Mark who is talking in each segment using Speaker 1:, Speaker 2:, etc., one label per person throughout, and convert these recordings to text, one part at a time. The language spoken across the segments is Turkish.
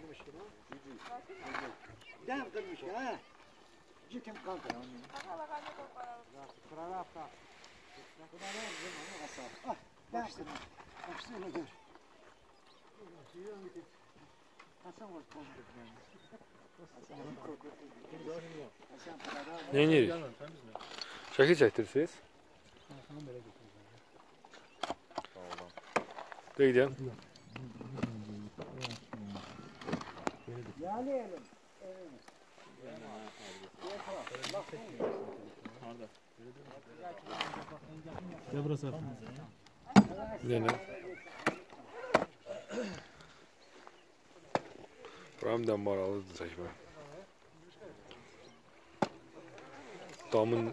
Speaker 1: kırmış ki lan. Dem kırmış ki ha. Cikim kanka. Kırar hafta. Kırar hafta. Ah, dem kırmış. Başlığını gör. Hasan var kondur yani. Hasan parada.
Speaker 2: Ne
Speaker 1: Yani elim.
Speaker 3: Ya burası.
Speaker 2: Bir dənə. Buram da maralıdır çəkmə. Damın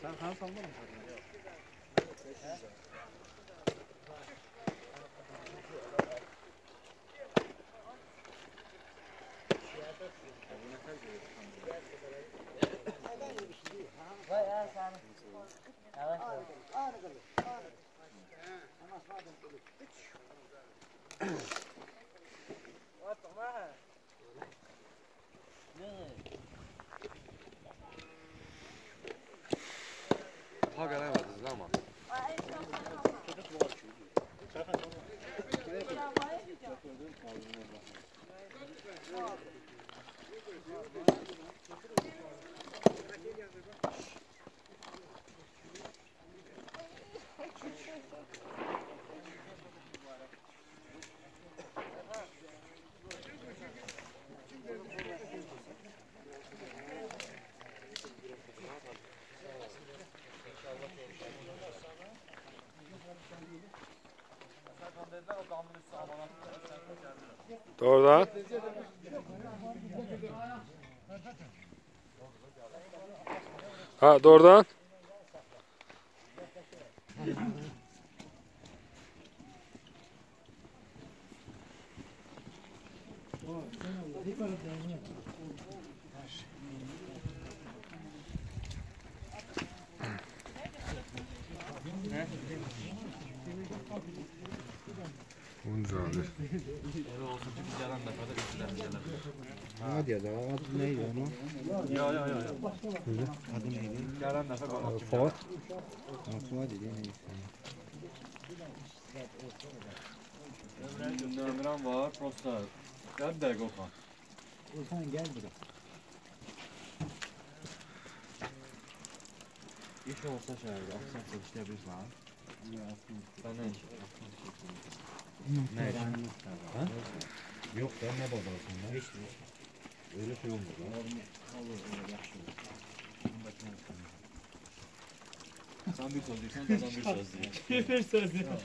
Speaker 3: Sen kan saldın mı?
Speaker 1: Ağrı kılır. Ağrı. Ama sağdım kılır.
Speaker 2: Ha gələmədiniz amma. Doğrudan. Ha doğrudan. Buncadır.
Speaker 4: Hadi ya da adı neydi onun?
Speaker 3: Ya ya ya.
Speaker 4: Adı neydi?
Speaker 3: Gelen defa kalak.
Speaker 2: Fuat.
Speaker 4: Fatma dedi neyse.
Speaker 3: Ömrem var. Prosta. Gel de Gökhan.
Speaker 4: Urfan gel buraya. İş olsa şahidi, akşam çalışabiliriz lan.
Speaker 3: Ben ne?
Speaker 4: Ha? Yok da ne babasın lan? Hiç Öyle şey olmaz. Olur, olur, yaxşı olur.
Speaker 3: Sen bir söz diyorsan, ben bir söz diyeyim.
Speaker 5: Bir söz ya.